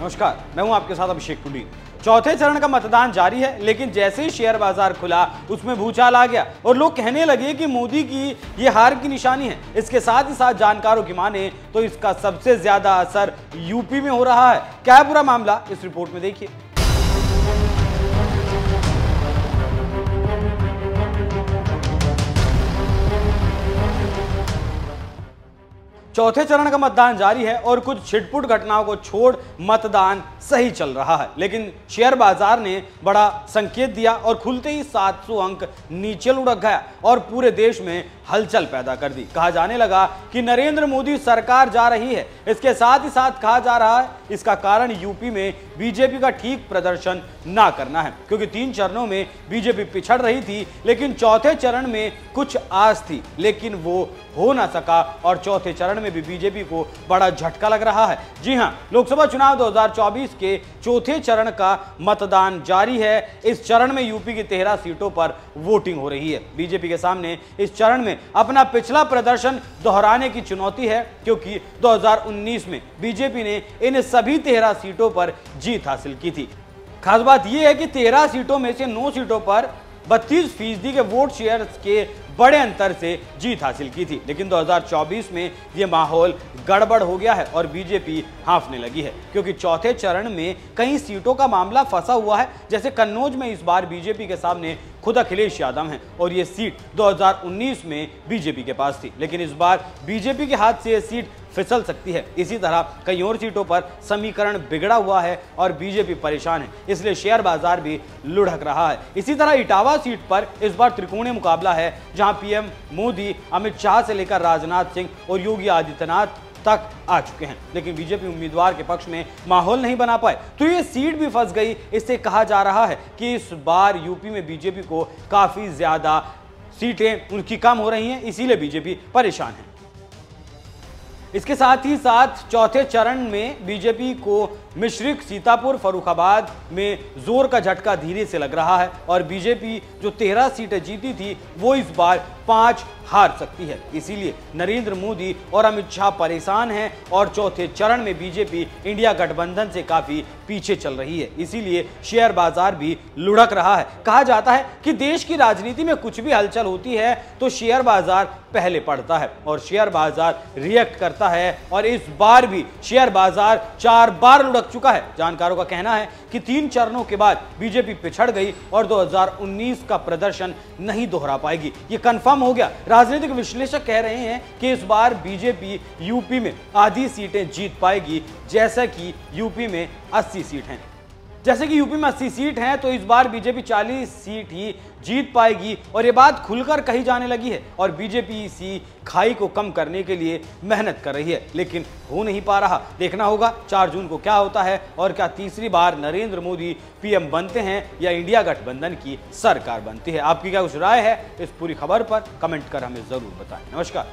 नमस्कार, मैं हूँ आपके साथ अभिषेक पुंडीर चौथे चरण का मतदान जारी है, लेकिन जैसे ही शेयर बाज़ार खुला, उसमें भूचाल आ गया और लोग कहने लगे कि मोदी की ये हार की निशानी है। इसके साथ ही साथ जानकारों की माने तो इसका सबसे ज़्यादा असर यूपी में हो रहा है। क्या पूरा मामला? इस रिपोर्ट में देखिए। चौथे चरण का मतदान जारी है और कुछ छिटपुट घटनाओं को छोड़ मतदान सही चल रहा है। लेकिन शेयर बाज़ार ने बड़ा संकेत दिया और खुलते ही 700 अंक नीचे लुढ़क गया और पूरे देश में हलचल पैदा कर दी। कहा जाने लगा कि नरेंद्र मोदी सरकार जा रही है। इसके साथ ही साथ कहा जा रहा है, इसका कारण यूपी में बीजेपी का ठीक प्रदर्शन ना करना है, क्योंकि तीन चरणों में बीजेपी पिछड़ रही थी, लेकिन चौथे चरण में कुछ आस थी, लेकिन वो हो ना सका और चौथे चरण में भी बीजेपी को बड़ा झटका लग रहा है। जी हाँ, लोकसभा चुनाव 2024 के चौथे चरण का मतदान जारी है। इस चरण में यूपी की तेरह सीटों पर वोटिंग हो रही है। बीजेपी के सामने इस चरण में अपना पिछला प्रदर्शन दोहराने की चुनौती है, क्योंकि 2019 में बीजेपी ने इन सभी तेरह सीटों पर जीत हासिल की थी। खास बात यह है कि तेरह सीटों में से नौ सीटों पर बत्तीस फ़ीसदी के वोट शेयर के बड़े अंतर से जीत हासिल की थी। लेकिन 2024 में ये माहौल गड़बड़ हो गया है और बीजेपी हाफने लगी है, क्योंकि चौथे चरण में कई सीटों का मामला फंसा हुआ है, जैसे कन्नौज में इस बार बीजेपी के सामने खुद अखिलेश यादव हैं और ये सीट 2019 में बीजेपी के पास थी। लेकिन इस बार बीजेपी के हाथ से ये सीट फिसल सकती है। इसी तरह कई और सीटों पर समीकरण बिगड़ा हुआ है और बीजेपी परेशान है। इसलिए शेयर बाज़ार भी लुढ़क रहा है। इसी तरह इटावा सीट पर इस बार त्रिकोणीय मुकाबला है, जहाँ पीएम मोदी, अमित शाह से लेकर राजनाथ सिंह और योगी आदित्यनाथ तक आ चुके हैं। लेकिन बीजेपी उम्मीदवार के पक्ष में माहौल नहीं बना पाए तो ये सीट भी फंस गई। इससे कहा जा रहा है कि इस बार यूपी में बीजेपी को काफ़ी ज़्यादा सीटें उनकी कम हो रही हैं, इसीलिए बीजेपी परेशान है। इसके साथ ही साथ चौथे चरण में बीजेपी को मिश्रिक सीतापुर फरुखाबाद में ज़ोर का झटका धीरे से लग रहा है और बीजेपी जो तेरह सीटें जीती थी, वो इस बार पाँच हार सकती है। इसीलिए नरेंद्र मोदी और अमित शाह परेशान हैं और चौथे चरण में बीजेपी इंडिया गठबंधन से काफ़ी पीछे चल रही है। इसीलिए शेयर बाज़ार भी लुढ़क रहा है। कहा जाता है कि देश की राजनीति में कुछ भी हलचल होती है तो शेयर बाज़ार पहले पड़ता है और शेयर बाज़ार रिएक्ट करता है और इस बार भी शेयर बाज़ार चार बार लुढ़क चुका है। जानकारों का कहना है कि तीन चरणों के बाद बीजेपी पिछड़ गई और 2019 का प्रदर्शन नहीं दोहरा पाएगी। ये कंफर्म हो गया। राजनीतिक विश्लेषक कह रहे हैं कि इस बार बीजेपी यूपी में आधी सीटें जीत पाएगी, जैसा कि यूपी में 80 सीट हैं। जैसे कि यूपी में 80 सीट हैं तो इस बार बीजेपी 40 सीट ही जीत पाएगी। और ये बात खुलकर कही जाने लगी है और बीजेपी इसी खाई को कम करने के लिए मेहनत कर रही है, लेकिन हो नहीं पा रहा। देखना होगा चार जून को क्या होता है और क्या तीसरी बार नरेंद्र मोदी पीएम बनते हैं या इंडिया गठबंधन की सरकार बनती है। आपकी क्या कुछ राय है इस पूरी खबर पर कमेंट कर हमें ज़रूर बताएँ। नमस्कार।